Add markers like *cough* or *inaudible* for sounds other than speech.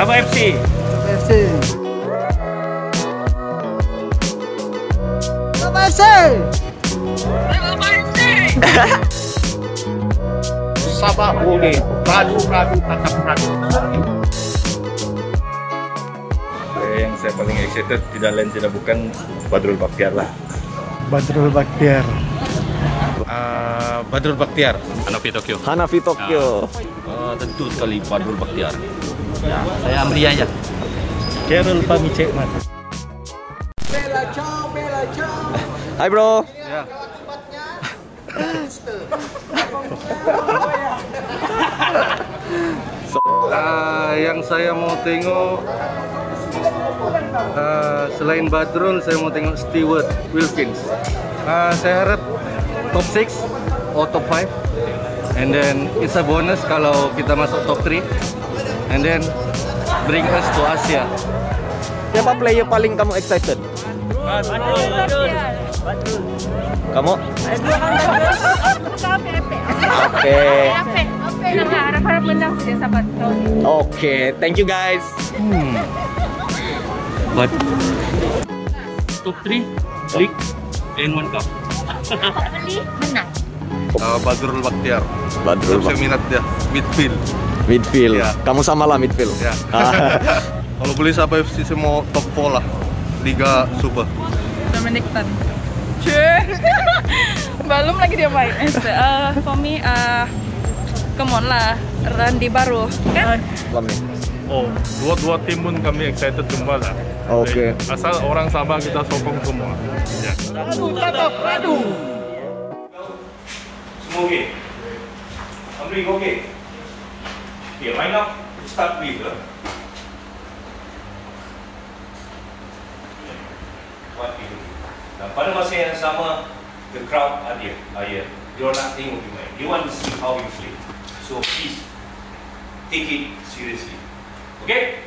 Sama FC. FC. Sama FC. Sabah boleh, Radu, Radu, tatap Radu. Yang saya paling excited tidak lain tidak bukan Badrul Baktiar lah. Badrul Baktiar. Uh, Badrul Baktiar. Hanafi Tokyo. Hanafi Tokyo. Uh, tentu sekali Badrul Baktiar. Ya, saya Amri aja. Carol Pamicekman. Hai bro. Uh, *laughs* yang saya mau tengok uh, selain Badrul, saya mau tengok Stewart Wilkins. Uh, saya harap top 6 atau top 5 and then it's a bonus kalau kita masuk top 3 and then bring us to Asia. Siapa player paling kamu excited? Kamu? Oke. Harap-harap menang saja sahabat tahun ini. Oke, thank you guys. But top 3 league and one cup. Beli menang. Uh, Badrul Baktiar. Badrul Saya minat dia midfield. midfield. Ya. Kamu sama lah midfield. Ya. *laughs* *laughs* Kalau boleh siapa FC saya mau top 4 lah. Liga Super. Dominic Tan. *laughs* Belum lagi dia main. Uh, for me, uh, come on lah. Randy baru. Kan? Oh, dua-dua tim pun kami excited semua lah. Oke. Asal orang Sabah kita sokong semua. Ya. Semua okey. Amri okey? Okay, line up start with. What we do. Dan pada masa yang sama, the crowd ada, ada. Dia nak tengok you main. They want to see how you play. So please, take it seriously. Okay?